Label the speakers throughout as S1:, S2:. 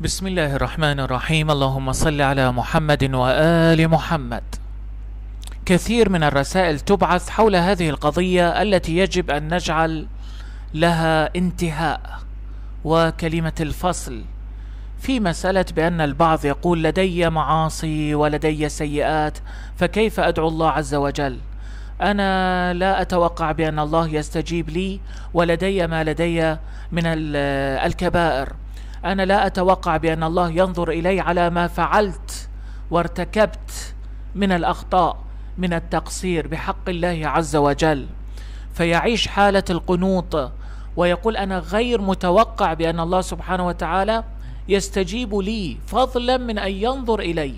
S1: بسم الله الرحمن الرحيم اللهم صل على محمد وآل محمد كثير من الرسائل تبعث حول هذه القضية التي يجب أن نجعل لها انتهاء وكلمة الفصل في مسألة بأن البعض يقول لدي معاصي ولدي سيئات فكيف أدعو الله عز وجل أنا لا أتوقع بأن الله يستجيب لي ولدي ما لدي من الكبائر أنا لا أتوقع بأن الله ينظر إلي على ما فعلت وارتكبت من الأخطاء من التقصير بحق الله عز وجل. فيعيش حالة القنوط ويقول أنا غير متوقع بأن الله سبحانه وتعالى يستجيب لي فضلا من أن ينظر إلي.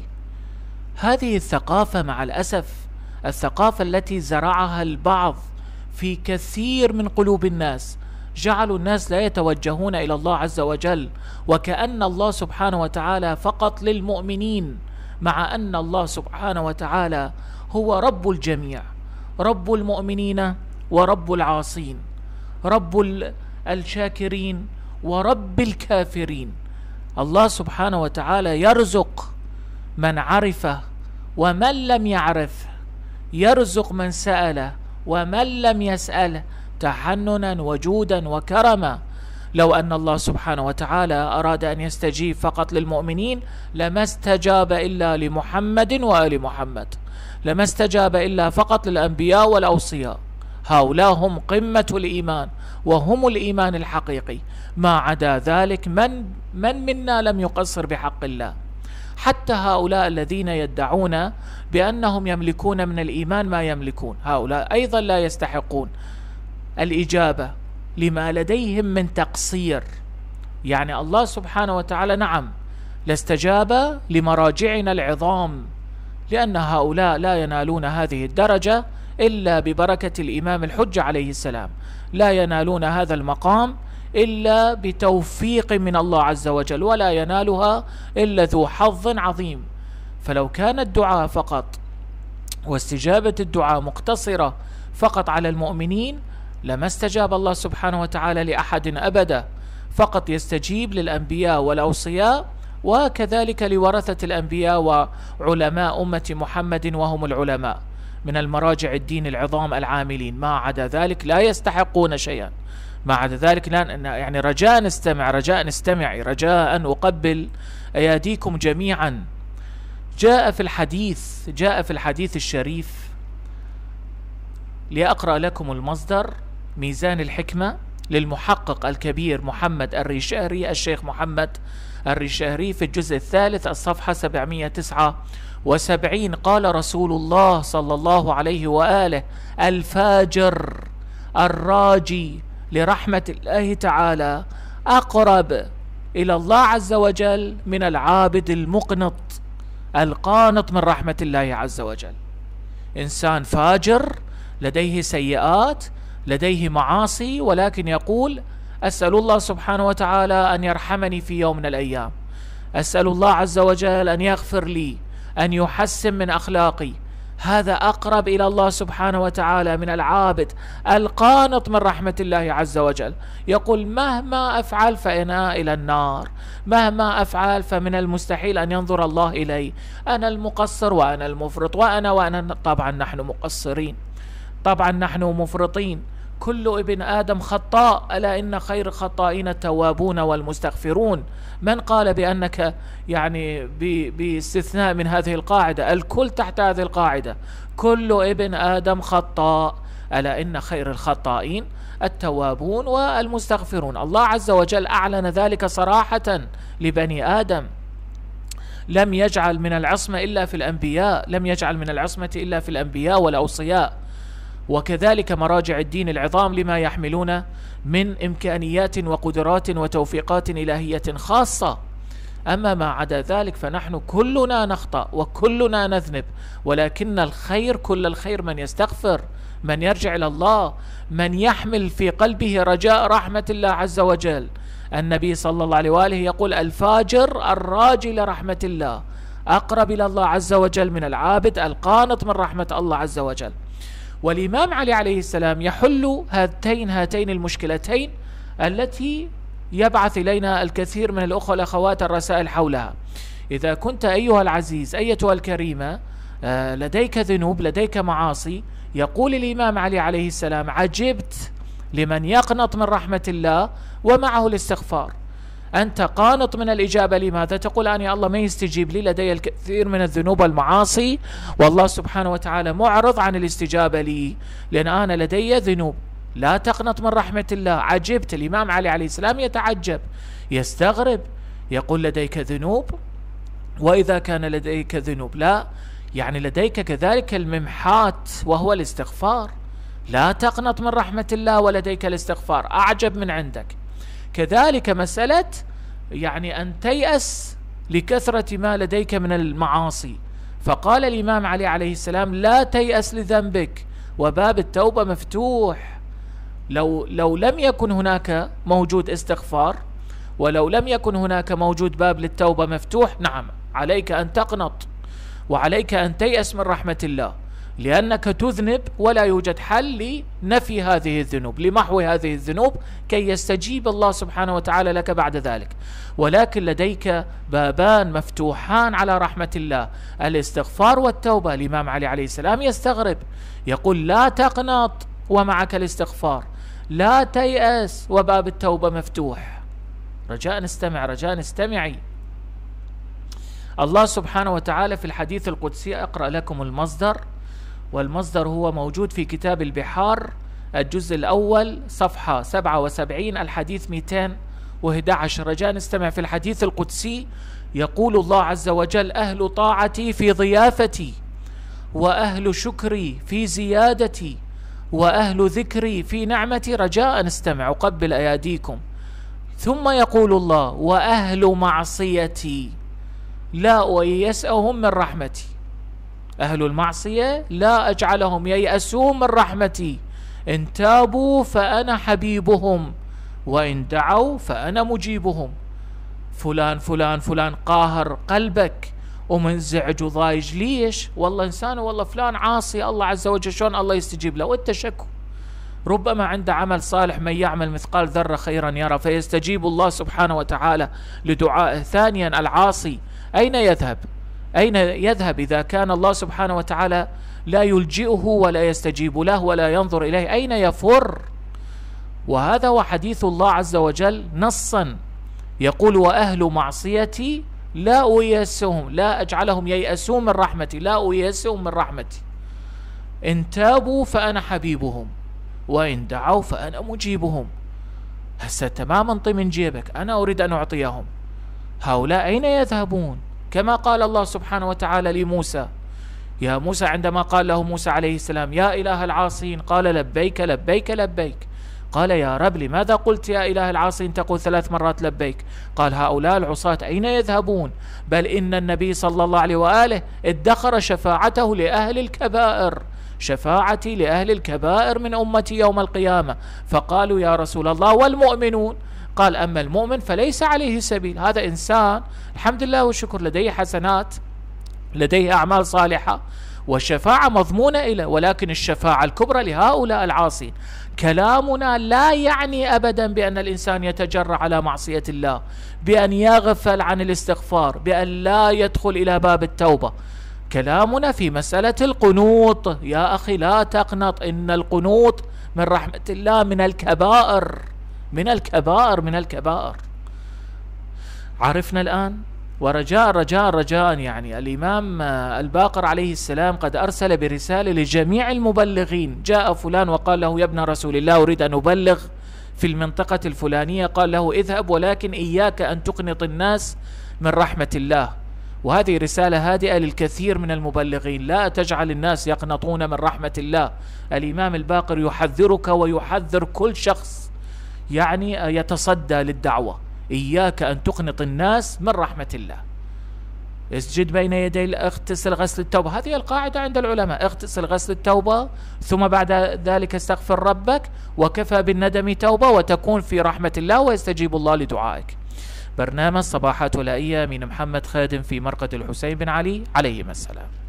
S1: هذه الثقافة مع الأسف الثقافة التي زرعها البعض في كثير من قلوب الناس جعلوا الناس لا يتوجهون إلى الله عز وجل وكأن الله سبحانه وتعالى فقط للمؤمنين مع أن الله سبحانه وتعالى هو رب الجميع رب المؤمنين ورب العاصين رب الشاكرين ورب الكافرين. الله سبحانه وتعالى يرزق من عرفه ومن لم يعرفه يرزق من سأله ومن لم يسأله تحننا وجودا وكرما. لو أن الله سبحانه وتعالى أراد أن يستجيب فقط للمؤمنين لما استجاب إلا لمحمد وآل محمد. لما استجاب إلا فقط للأنبياء والأوصياء. هؤلاء هم قمة الإيمان وهم الإيمان الحقيقي. ما عدا ذلك من من منا لم يقصر بحق الله؟ حتى هؤلاء الذين يدعون بأنهم يملكون من الإيمان ما يملكون. هؤلاء أيضا لا يستحقون. الإجابة لما لديهم من تقصير. يعني الله سبحانه وتعالى نعم لاستجاب لمراجعنا العظام لأن هؤلاء لا ينالون هذه الدرجة إلا ببركة الإمام الحجة عليه السلام. لا ينالون هذا المقام إلا بتوفيق من الله عز وجل ولا ينالها إلا ذو حظ عظيم. فلو كان الدعاء فقط واستجابة الدعاء مقتصرة فقط على المؤمنين لما استجاب الله سبحانه وتعالى لأحد أبدا فقط يستجيب للأنبياء والأوصياء وكذلك لورثة الأنبياء وعلماء أمة محمد وهم العلماء. من المراجع الدين العظام العاملين. ما عدا ذلك لا يستحقون شيئا. ما عدا ذلك لا يعني رجاء نستمع رجاء نستمعي رجاء أقبل أياديكم جميعا. جاء في الحديث جاء في الحديث الشريف لأقرأ لكم المصدر. ميزان الحكمة للمحقق الكبير محمد الريشاري الشيخ محمد الريشاري في الجزء الثالث الصفحة 779 قال رسول الله صلى الله عليه وآله الفاجر الراجي لرحمة الله تعالى أقرب إلى الله عز وجل من العابد المقنط القانط من رحمة الله عز وجل. إنسان فاجر لديه سيئات لديه معاصي ولكن يقول أسأل الله سبحانه وتعالى أن يرحمني في يوم من الأيام. أسأل الله عز وجل أن يغفر لي أن يحسن من أخلاقي. هذا أقرب إلى الله سبحانه وتعالى من العابد القانط من رحمة الله عز وجل. يقول مهما أفعل فأنا إلى النار. مهما أفعل فمن المستحيل أن ينظر الله إلي. أنا المقصر وأنا المفرط وأنا وأنا طبعا نحن مقصرين. طبعا نحن مفرطين. كل ابن آدم خطاء ألا إن خير خطائين التوابون والمستغفرون؟ من قال بأنك يعني باستثناء من هذه القاعدة؟ الكل تحت هذه القاعدة. كل ابن آدم خطاء ألا إن خير الخطائين التوابون والمستغفرون. الله عز وجل أعلن ذلك صراحة لبني آدم. لم يجعل من العصمة إلا في الأنبياء لم يجعل من العصمة إلا في الأنبياء والأوصياء. وكذلك مراجع الدين العظام لما يحملون من إمكانيات وقدرات وتوفيقات إلهية خاصة. أما ما عدا ذلك فنحن كلنا نخطأ وكلنا نذنب ولكن الخير كل الخير من يستغفر من يرجع إلى الله من يحمل في قلبه رجاء رحمة الله عز وجل. النبي صلى الله عليه وآله يقول الفاجر الراجي لرحمة الله أقرب إلى الله عز وجل من العابد القانط من رحمة الله عز وجل. والإمام علي عليه السلام يحل هاتين هاتين المشكلتين التي يبعث إلينا الكثير من الأخوة والأخوات الرسائل حولها. إذا كنت أيها العزيز أيتها الكريمة آه، لديك ذنوب لديك معاصي يقول الإمام علي عليه السلام عجبت لمن يقنط من رحمة الله ومعه الاستغفار. أنت قانط من الإجابة. لماذا؟ تقول أنا الله ما يستجيب لي لدي الكثير من الذنوب والمعاصي. والله سبحانه وتعالى معرض عن الاستجابة لي. لأن أنا لدي ذنوب. لا تقنط من رحمة الله. عجبت. الإمام علي عليه السلام يتعجب. يستغرب. يقول لديك ذنوب؟ وإذا كان لديك ذنوب. لا. يعني لديك كذلك الممحات وهو الاستغفار. لا تقنط من رحمة الله ولديك الاستغفار. أعجب من عندك. كذلك مسألة يعني أن تيأس لكثرة ما لديك من المعاصي. فقال الإمام علي عليه السلام لا تيأس لذنبك. وباب التوبة مفتوح. لو لو لم يكن هناك موجود استغفار ولو لم يكن هناك موجود باب للتوبة مفتوح نعم عليك أن تقنط وعليك أن تيأس من رحمة الله. لأنك تذنب ولا يوجد حل لنفي هذه الذنوب لمحو هذه الذنوب كي يستجيب الله سبحانه وتعالى لك بعد ذلك. ولكن لديك بابان مفتوحان على رحمة الله الاستغفار والتوبة الإمام علي عليه السلام يستغرب يقول لا تقنط ومعك الاستغفار لا تيأس وباب التوبة مفتوح. رجاء نستمع رجاء نستمعي. الله سبحانه وتعالى في الحديث القدسي أقرأ لكم المصدر. والمصدر هو موجود في كتاب البحار الجزء الأول صفحة 77 الحديث 211 رجاء نستمع في الحديث القدسي. يقول الله عز وجل أهل طاعتي في ضيافتي وأهل شكري في زيادتي وأهل ذكري في نعمتي. رجاء نستمع قبل أياديكم. ثم يقول الله وأهل معصيتي لا يسأهم من رحمتي. أهل المعصية لا أجعلهم ييأسون من رحمتي. إن تابوا فأنا حبيبهم وإن دعوا فأنا مجيبهم. فلان فلان فلان قاهر قلبك ومنزعج وضايج ليش؟ والله إنسان والله فلان عاصي. الله عز وجل شلون الله يستجيب له؟ وانت شكو ربما عنده عمل صالح من يعمل مثقال ذرة خيرا يرى فيستجيب الله سبحانه وتعالى لدعائه. ثانيا العاصي. أين يذهب؟ أين يذهب إذا كان الله سبحانه وتعالى لا يلجئه ولا يستجيب له ولا ينظر إليه؟ أين يفر؟ وهذا هو حديث الله عز وجل نصا. يقول وأهل معصيتي لا أيسهم لا أجعلهم ييأسون من رحمتي لا أيسهم من رحمتي. إن تابوا فأنا حبيبهم وإن دعوا فأنا مجيبهم. هسه تماما طي من جيبك أنا أريد أن أعطيهم. هؤلاء أين يذهبون؟ كما قال الله سبحانه وتعالى لموسى. يا موسى عندما قال له موسى عليه السلام يا إله العاصين قال لبيك لبيك لبيك قال يا رب لماذا قلت يا إله العاصين تقول ثلاث مرات لبيك؟ قال هؤلاء العصاة أين يذهبون؟ بل إن النبي صلى الله عليه وآله ادخر شفاعته لأهل الكبائر شفاعتي لأهل الكبائر من أمتي يوم القيامة فقالوا يا رسول الله والمؤمنون؟ قال أما المؤمن فليس عليه سبيل. هذا إنسان الحمد لله والشكر لديه حسنات لديه أعمال صالحة والشفاعة مضمونة إليه ولكن الشفاعة الكبرى لهؤلاء العاصين. كلامنا لا يعني أبدا بأن الإنسان يتجرع على معصية الله بأن يغفل عن الاستغفار بأن لا يدخل إلى باب التوبة. كلامنا في مسألة القنوط. يا أخي لا تقنط إن القنوط من رحمة الله من الكبائر. من الكبائر من الكبائر عرفنا الآن؟ ورجاء رجاء رجاء يعني الإمام الباقر عليه السلام قد أرسل برسالة لجميع المبلغين. جاء فلان وقال له يا ابن رسول الله أريد أن أبلغ في المنطقة الفلانية. قال له اذهب ولكن إياك أن تقنط الناس من رحمة الله. وهذه رسالة هادئة للكثير من المبلغين. لا تجعل الناس يقنطون من رحمة الله. الإمام الباقر يحذرك ويحذر كل شخص. يعني يتصدى للدعوة. إياك أن تقنط الناس من رحمة الله. اسجد بين يدي اغتسل غسل التوبة. هذه القاعدة عند العلماء. اغتسل غسل التوبة ثم بعد ذلك استغفر ربك وكفى بالندم توبة وتكون في رحمة الله ويستجيب الله لدعائك. برنامج صباحات والأيام من محمد خادم في مرقد الحسين بن علي عليهما السلام.